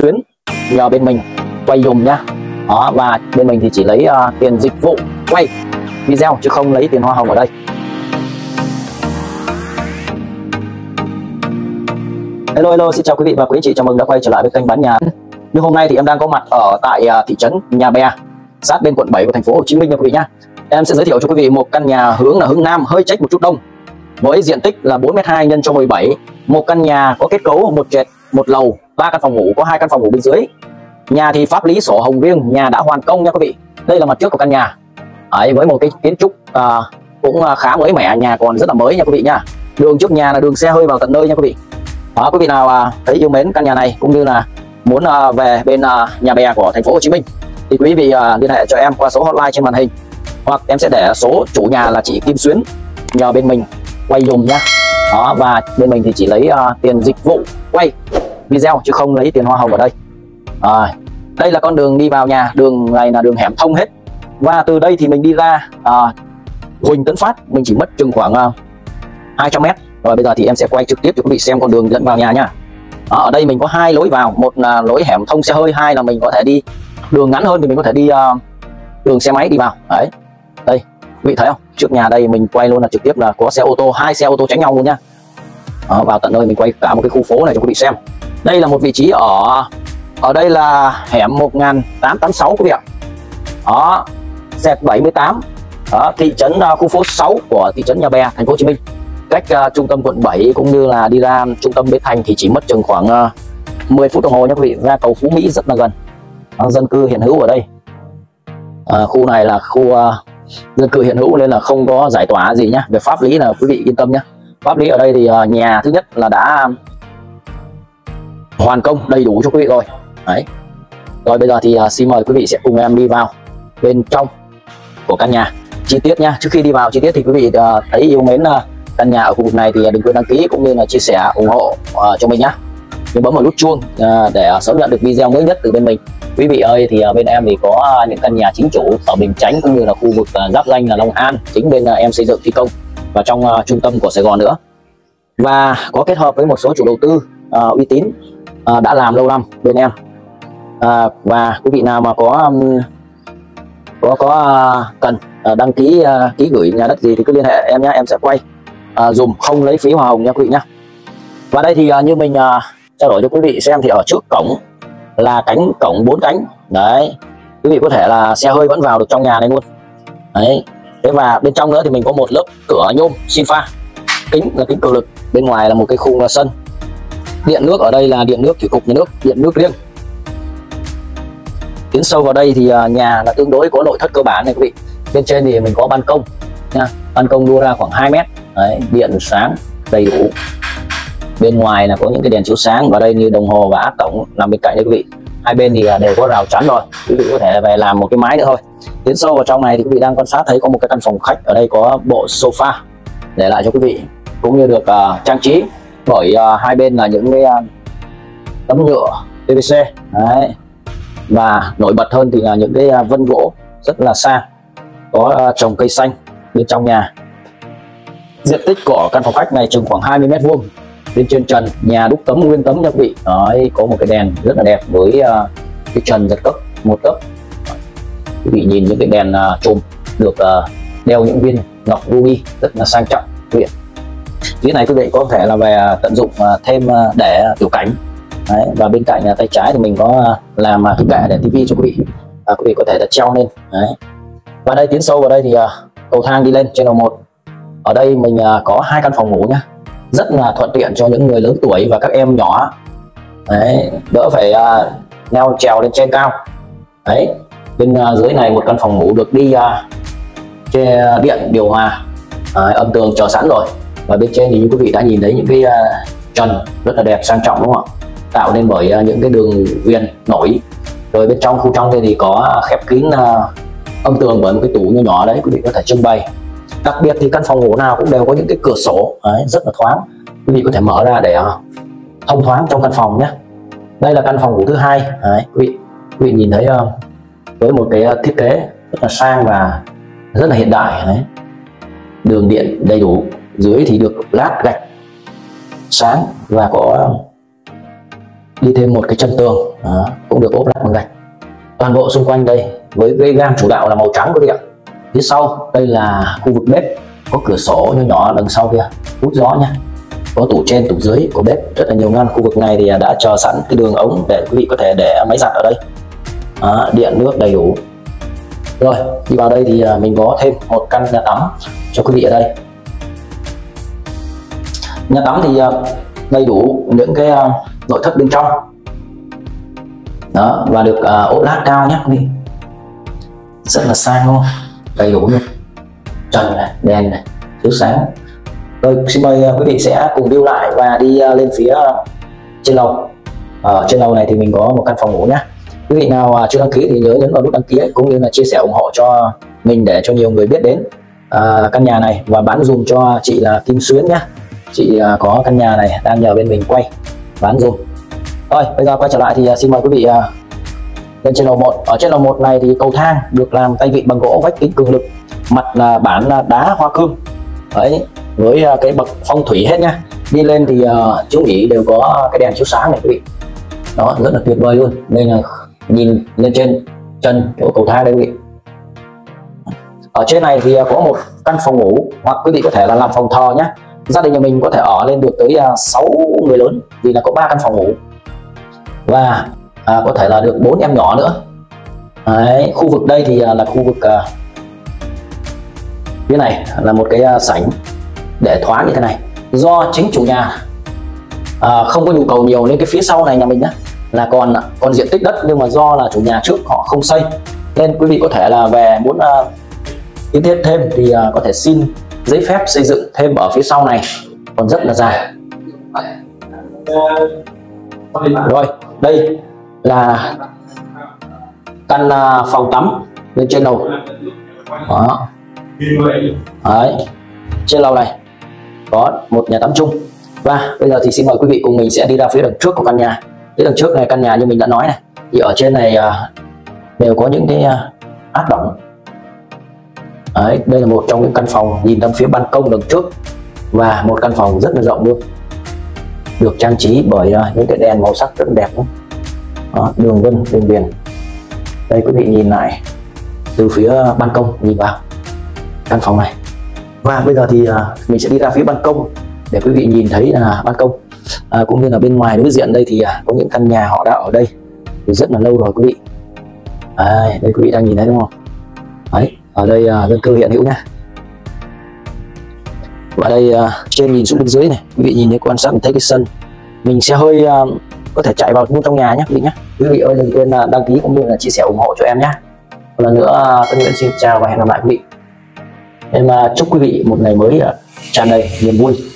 tuyến nhờ bên mình. Quay dùm nhá. Đó và bên mình thì chỉ lấy uh, tiền dịch vụ quay video chứ không lấy tiền hoa hồng ở đây. Hello hello xin chào quý vị và quý anh chị. Chào mừng đã quay trở lại với kênh bán nhà. Nhưng hôm nay thì em đang có mặt ở tại uh, thị trấn Nhà Bè sát bên quận 7 của thành phố Hồ Chí Minh nha quý vị nhá. Em sẽ giới thiệu cho quý vị một căn nhà hướng là hướng Nam hơi trách một chút đông. Với diện tích là 4m2 nhân cho 17 một căn nhà có kết cấu một trệt một lầu ba căn phòng ngủ có hai căn phòng ngủ bên dưới. Nhà thì pháp lý sổ hồng riêng nhà đã hoàn công nha quý vị. Đây là mặt trước của căn nhà. Đấy, với một cái kiến trúc à, cũng à, khá mới mẻ nhà còn rất là mới nha quý vị nha. Đường trước nhà là đường xe hơi vào tận nơi nha quý vị. Đó quý vị nào à, thấy yêu mến căn nhà này cũng như là muốn à, về bên à, nhà bè của thành phố Hồ Chí Minh thì quý vị à, liên hệ cho em qua số hotline trên màn hình hoặc em sẽ để số chủ nhà là chị Kim Xuyến nhờ bên mình quay dùng nhá đó và bên mình thì chỉ lấy uh, tiền dịch vụ quay video chứ không lấy tiền hoa hồng ở đây. À, đây là con đường đi vào nhà đường này là đường hẻm thông hết. Và từ đây thì mình đi ra à, Huỳnh Tấn Phát mình chỉ mất chừng khoảng à, uh, 200 mét. Rồi bây giờ thì em sẽ quay trực tiếp cho quý vị xem con đường dẫn vào nhà nha. Ở đây mình có hai lối vào. Một là lối hẻm thông xe hơi hai là mình có thể đi đường ngắn hơn thì mình có thể đi uh, đường xe máy đi vào. Đấy đây quý vị thấy không? Trước nhà đây mình quay luôn là trực tiếp là có xe ô tô hai xe ô tô tránh nhau luôn nha. À, vào tận nơi mình quay cả một cái khu phố này cho quý vị xem đây là một vị trí ở ở đây là hẻm 1886 quý vị ạ. Đó dẹt 78 đó, thị trấn uh, khu phố 6 của thị trấn Nhà Bè thành phố Hồ Chí Minh. Cách uh, trung tâm quận 7 cũng như là đi ra trung tâm Bến Thành thì chỉ mất chừng khoảng à, uh, 10 phút đồng hồ nha quý vị. Ra cầu Phú Mỹ rất là gần. Đó, dân cư hiện hữu ở đây. À, khu này là khu uh, dân cư hiện hữu nên là không có giải tỏa gì nhá. Về pháp lý là quý vị yên tâm nhé pháp lý ở đây thì uh, nhà thứ nhất là đã hoàn công đầy đủ cho quý vị rồi. Đấy. Rồi bây giờ thì uh, xin mời quý vị sẽ cùng em đi vào bên trong của căn nhà. Chi tiết nha trước khi đi vào chi tiết thì quý vị uh, thấy yêu mến uh, căn nhà ở khu vực này thì đừng quên đăng ký cũng như là chia sẻ ủng hộ uh, cho mình nhé nhớ bấm vào nút chuông uh, để uh, sớm nhận được video mới nhất từ bên mình. Quý vị ơi thì uh, bên em thì có những căn nhà chính chủ ở Bình Chánh cũng như là khu vực uh, giáp danh là Long An chính bên uh, em xây dựng thi công và trong uh, trung tâm của Sài Gòn nữa. Và có kết hợp với một số chủ đầu tư uh, uy tín à, đã làm lâu năm bên em. À, và quý vị nào mà có um, có có ờ, cần đăng ký ký gửi nhà đất gì thì cứ liên hệ em nhé em sẽ quay. À, dùng không lấy phí hoa hồng nha quý vị nhé và đây thì như mình à, trao đổi cho quý vị xem thì ở trước cổng là cánh cổng bốn cánh. Đấy quý vị có thể là xe hơi vẫn vào được trong nhà này luôn. Đấy thế và bên trong nữa thì mình có một lớp cửa nhôm xin pha kính là kính cường lực bên ngoài là một cái khung là sân điện nước ở đây là điện nước thủy cục nhà nước điện nước riêng. Tiến sâu vào đây thì à, nhà là tương đối có nội thất cơ bản này quý vị. Bên trên thì mình có ban công nha. Ban công đua ra khoảng 2 mét. Đấy, điện sáng đầy đủ. Bên ngoài là có những cái đèn chiếu sáng và đây như đồng hồ và áp tổng nằm bên cạnh đây quý vị. Hai bên thì à, đều có rào chắn rồi. Quý vị có thể về làm một cái mái nữa thôi. Tiến sâu vào trong này thì quý vị đang quan sát thấy có một cái căn phòng khách. Ở đây có bộ sofa để lại cho quý vị cũng như được uh, trang trí bởi uh, hai bên là những cái uh, tấm nhựa PVC đấy. Và nổi bật hơn thì là những cái uh, vân gỗ rất là sang có uh, trồng cây xanh bên trong nhà. Diện tích của căn phòng khách này chừng khoảng 20 mét vuông bên trên trần nhà đúc tấm nguyên tấm nhập vị. Đấy có một cái đèn rất là đẹp với uh, cái trần giật cấp một cấp. Quý vị nhìn những cái đèn uh, chùm được uh, đeo những viên ngọc ruby rất là sang trọng quý phía này quý vị có thể là về à, tận dụng à, thêm à, để tiểu cảnh đấy, và bên cạnh tay trái thì mình có làm cái kệ để tivi cho quý vị. À, quý vị có thể là treo lên. Đấy. và đây tiến sâu vào đây thì cầu thang đi lên trên lầu một. Ở đây mình có hai căn phòng ngủ nhá. Rất là thuận tiện cho những người lớn tuổi và các em nhỏ. Đấy đỡ phải uh, leo trèo lên trên cao. Đấy bên uh, dưới này một căn phòng ngủ được đi uh, trên điện điều hòa. Uh, âm tường chờ sẵn rồi và bên trên thì như quý vị đã nhìn thấy những cái uh, trần rất là đẹp sang trọng đúng không ạ? Tạo nên bởi uh, những cái đường viền nổi. Rồi bên trong khu trong đây thì có ờ, khép kín uh, âm tường bởi một cái tủ nhỏ nhỏ đấy quý vị có thể trưng bày. Đặc biệt thì căn phòng ngủ nào cũng đều có những cái cửa sổ đấy, rất là thoáng. Quý vị có thể mở ra để uh, thông thoáng trong căn phòng nhé. Đây là căn phòng ngủ thứ hai đấy, quý vị quý vị nhìn thấy uh, với một cái thiết kế rất là sang và rất là hiện đại đấy. đường điện đầy đủ dưới thì được lát gạch sáng và có đi thêm một cái chân tường. Đó, cũng được ốp lát bằng gạch. Toàn bộ xung quanh đây với cái gam chủ đạo là màu trắng quý vị ạ phía sau đây là khu vực bếp. Có cửa sổ nhỏ nhỏ đằng sau kia. Hút gió nha. Có tủ trên tủ dưới của bếp. Rất là nhiều ngăn. Khu vực này thì đã chờ sẵn cái đường ống để quý vị có thể để máy giặt ở đây. Đó, điện nước đầy đủ. Rồi đi vào đây thì à, mình có thêm một căn nhà tắm cho quý vị ở đây nhà tắm thì ờ, đầy đủ những cái ờ, nội thất bên trong. Đó và được ờ, ốp lát cao nhé quý vị. Rất là sang luôn. Đầy đủ luôn. Trần này đèn này chiếu sáng. Rồi xin mời quý vị sẽ cùng view lại và đi lên phía trên lầu. Ở trên lầu này thì mình có một căn phòng ngủ nhé. Quý vị nào chưa đăng ký thì nhớ nhấn vào nút đăng ký cũng như là chia sẻ ủng hộ cho mình để cho nhiều người biết đến à, căn nhà này và bán dùm cho chị là Kim Xuyến nhé chị à, có căn nhà này đang nhờ bên mình quay bán dùm. Rồi bây giờ quay trở lại thì à, xin mời quý vị à, lên trên lầu 1 ở trên lầu 1 này thì cầu thang được làm tay vịn bằng gỗ vách kính cường lực mặt là bản là đá hoa cương. Đấy với cái bậc phong thủy hết nhá. Đi lên thì uh, chỗ nghỉ đều có cái đèn chiếu sáng này quý vị. Đó rất là tuyệt vời luôn. Đây là nhìn lên trên chân chỗ cầu thang đây quý vị. Ở trên này thì có một căn phòng ngủ hoặc quý vị có thể là làm phòng thờ nhé gia đình nhà mình có thể ở lên được tới à, 6 người lớn vì là có ba căn phòng ngủ. Và à, có thể là được bốn em nhỏ nữa. Đấy, khu vực đây thì à, là khu vực à, phía này là một cái à, sảnh để thoáng như thế này. Do chính chủ nhà à, không có nhu cầu nhiều nên cái phía sau này nhà mình nhá là còn à, còn diện tích đất nhưng mà do là chủ nhà trước họ không xây. Nên quý vị có thể là về muốn uh, kiến thiết thêm thì à, có thể xin giấy phép xây dựng thêm ở phía sau này. Còn rất là dài. Rồi, đây là căn à, phòng tắm bên trên lầu đó. Đấy. trên lầu này có một nhà tắm chung. Và bây giờ thì xin mời quý vị cùng mình sẽ đi ra phía đằng trước của căn nhà. Phía đằng trước này, căn nhà như mình đã nói này, thì ở trên này à, đều có những cái à, áp động Đấy, đây là một trong những căn phòng nhìn ra phía ban công đằng trước. Và một căn phòng rất là rộng luôn. Được trang trí bởi uh, những cái đèn màu sắc rất đẹp Đó, đường vân đường viền. Đây quý vị nhìn lại từ phía ban công nhìn vào căn phòng này. Và bây giờ thì uh, mình sẽ đi ra phía ban công để quý vị nhìn thấy là ban công. À, cũng như là bên ngoài đối diện đây thì à, có những căn nhà họ đã ở đây từ rất là lâu rồi quý vị. À, đây quý vị đang nhìn thấy đúng không? Đấy ở đây uh, dân cư hiện hữu nha. Và đây uh, trên nhìn xuống bên dưới này quý vị nhìn thấy quan sát thấy cái sân. Mình sẽ hơi uh, có thể chạy vào trong nhà nhé quý vị nhé quý vị ơi đừng quên đăng ký cũng như là chia sẻ ủng hộ cho em nhé một lần nữa à, Tân Nguyễn xin chào và hẹn gặp lại quý vị. Em chúc quý vị một ngày mới tràn đầy niềm vui.